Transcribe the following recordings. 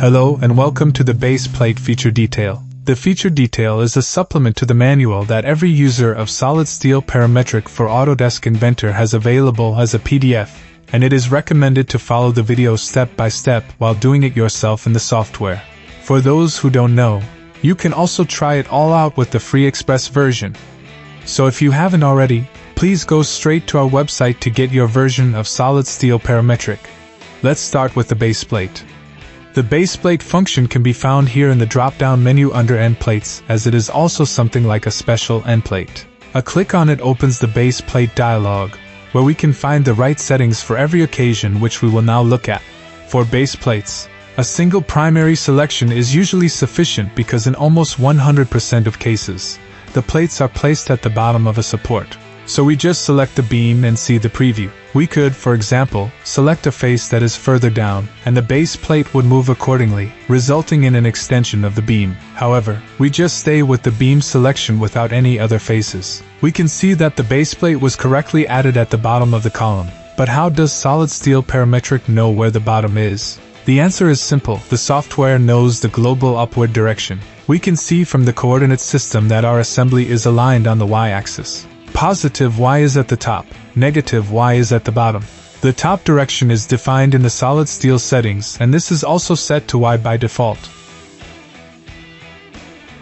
Hello and welcome to the base plate feature detail. The feature detail is a supplement to the manual that every user of SolidSteel Parametric for Autodesk Inventor has available as a PDF, and it is recommended to follow the video step by step while doing it yourself in the software. For those who don't know, you can also try it all out with the free express version. So if you haven't already, please go straight to our website to get your version of SolidSteel Parametric. Let's start with the base plate. The base plate function can be found here in the drop-down menu under end plates, as it is also something like a special end plate. A click on it opens the base plate dialog, where we can find the right settings for every occasion which we will now look at. For base plates, a single primary selection is usually sufficient because in almost 100% of cases, the plates are placed at the bottom of a support. So we just select the beam and see the preview. We could, for example, select a face that is further down, and the base plate would move accordingly, resulting in an extension of the beam. However, we just stay with the beam selection without any other faces. We can see that the base plate was correctly added at the bottom of the column. But how does SolidSteel Parametric know where the bottom is? The answer is simple the software knows the global upward direction. We can see from the coordinate system that our assembly is aligned on the y axis. Positive y is at the top, negative y is at the bottom. The top direction is defined in the SolidSteel settings, and this is also set to y by default.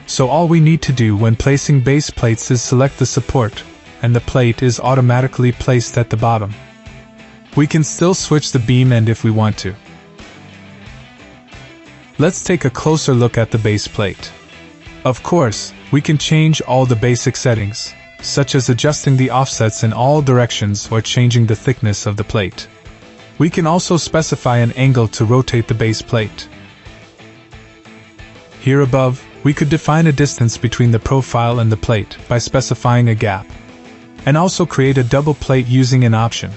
So all we need to do when placing base plates is select the support, and the plate is automatically placed at the bottom. We can still switch the beam end if we want to. Let's take a closer look at the base plate. Of course, we can change all the basic settings, such as adjusting the offsets in all directions or changing the thickness of the plate. We can also specify an angle to rotate the base plate. Here above, we could define a distance between the profile and the plate by specifying a gap. And also create a double plate using an option.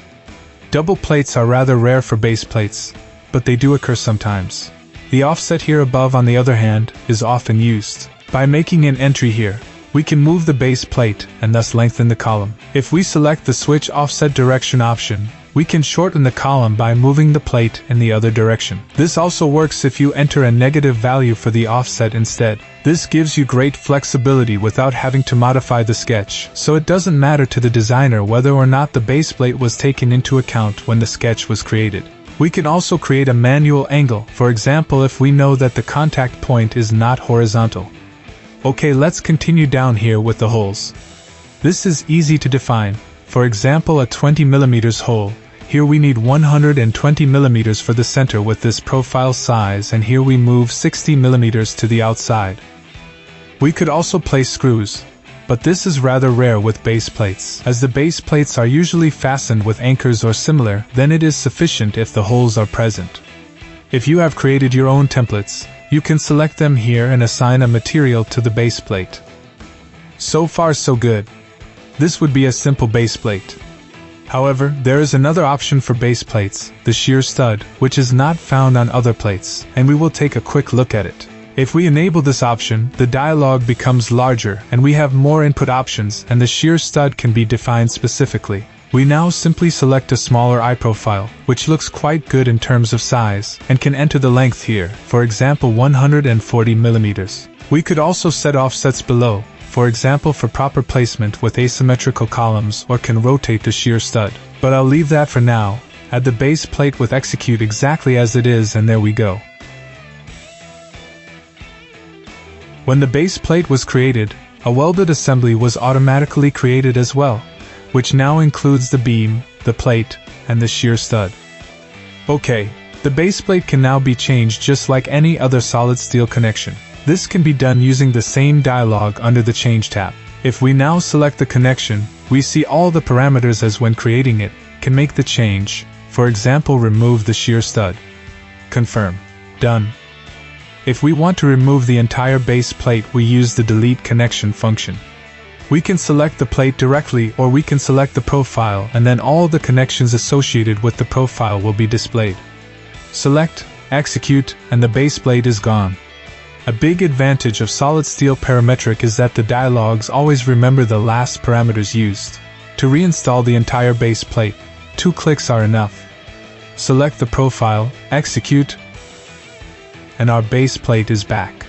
Double plates are rather rare for base plates, but they do occur sometimes. The offset here above, on the other hand, is often used. By making an entry here, we can move the base plate and thus lengthen the column. If we select the switch offset direction option, we can shorten the column by moving the plate in the other direction. This also works if you enter a negative value for the offset instead. This gives you great flexibility without having to modify the sketch, so it doesn't matter to the designer whether or not the base plate was taken into account when the sketch was created. We can also create a manual angle, for example if we know that the contact point is not horizontal. Okay, let's continue down here with the holes. This is easy to define. For example, a 20 mm hole. Here we need 120 mm for the center with this profile size and here we move 60 mm to the outside. We could also place screws, but this is rather rare with base plates. As the base plates are usually fastened with anchors or similar, then it is sufficient if the holes are present. If you have created your own templates, you can select them here and assign a material to the base plate. So far so good. This would be a simple base plate. However, there is another option for base plates, the shear stud, which is not found on other plates, and we will take a quick look at it. If we enable this option, the dialog becomes larger and we have more input options and the shear stud can be defined specifically. We now simply select a smaller I profile, which looks quite good in terms of size, and can enter the length here, for example 140 mm. We could also set offsets below, for example for proper placement with asymmetrical columns or can rotate the shear stud. But I'll leave that for now, add the base plate with execute exactly as it is and there we go. When the base plate was created, a welded assembly was automatically created as well which now includes the beam, the plate, and the shear stud. Okay, the base plate can now be changed just like any other SolidSteel connection. This can be done using the same dialog under the Change tab. If we now select the connection, we see all the parameters as when creating it, can make the change, for example remove the shear stud. Confirm. Done. If we want to remove the entire base plate we use the delete connection function. We can select the plate directly or we can select the profile and then all the connections associated with the profile will be displayed. Select, execute, and the base plate is gone. A big advantage of SolidSteel parametric is that the dialogs always remember the last parameters used. To reinstall the entire base plate, two clicks are enough. Select the profile, execute, and our base plate is back.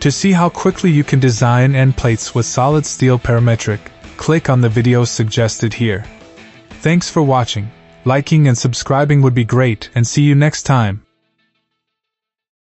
To see how quickly you can design end plates with SolidSteel parametric, click on the video suggested here. Thanks for watching. Liking and subscribing would be great, and see you next time.